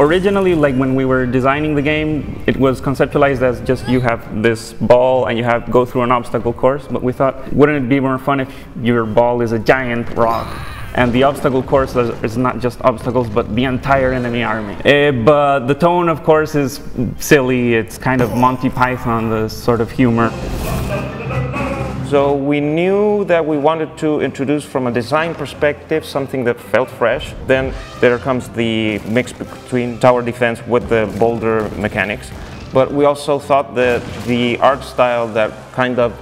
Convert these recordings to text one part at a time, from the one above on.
Originally, like when we were designing the game, it was conceptualized as just you have this ball and you have go through an obstacle course. But we thought, wouldn't it be more fun if your ball is a giant rock? And the obstacle course is not just obstacles, but the entire enemy army. Uh, but the tone, of course, is silly. It's kind of Monty Python, the sort of humor. So we knew that we wanted to introduce from a design perspective something that felt fresh. Then there comes the mix between tower defense with the boulder mechanics. But we also thought that the art style that kind of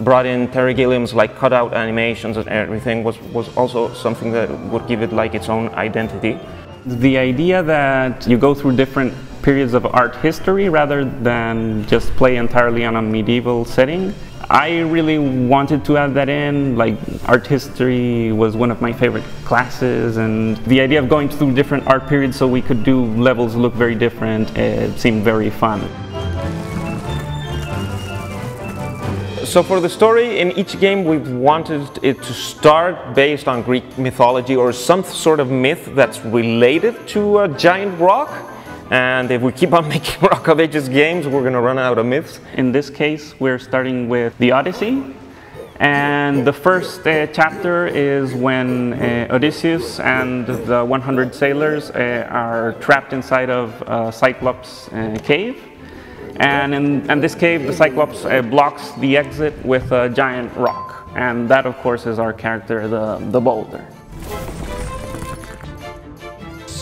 brought in Terry Gilliam's like cutout animations and everything was, was also something that would give it like its own identity. The idea that you go through different periods of art history rather than just play entirely on a medieval setting I really wanted to add that in, like art history was one of my favorite classes and the idea of going through different art periods so we could do levels look very different, it seemed very fun. So for the story, in each game we wanted it to start based on Greek mythology or some sort of myth that's related to a giant rock and if we keep on making Rock of Ages games, we're going to run out of myths. In this case, we're starting with the Odyssey. And the first uh, chapter is when uh, Odysseus and the 100 sailors uh, are trapped inside of a Cyclops uh, cave. And in, in, this cave, the Cyclops uh, blocks the exit with a giant rock. And that, of course, is our character, the, the boulder.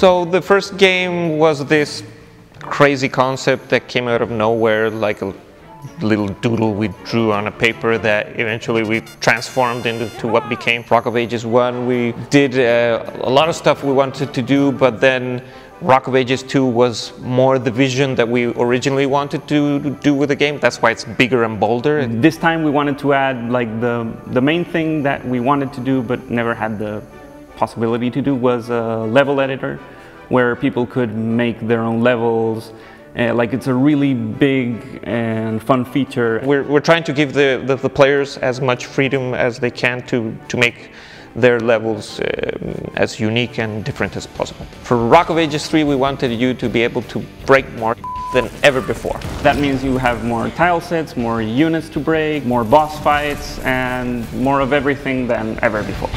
So the first game was this crazy concept that came out of nowhere, like a little doodle we drew on a paper that eventually we transformed into what became Rock of Ages 1. We did uh, a lot of stuff we wanted to do, but then Rock of Ages 2 was more the vision that we originally wanted to do with the game. That's why it's bigger and bolder. This time we wanted to add like the, the main thing that we wanted to do but never had the possibility to do was a level editor where people could make their own levels. Uh, like it's a really big and fun feature. We're, we're trying to give the, the, the players as much freedom as they can to, to make their levels uh, as unique and different as possible. For Rock of Ages 3 we wanted you to be able to break more than ever before. That means you have more tile sets, more units to break, more boss fights and more of everything than ever before.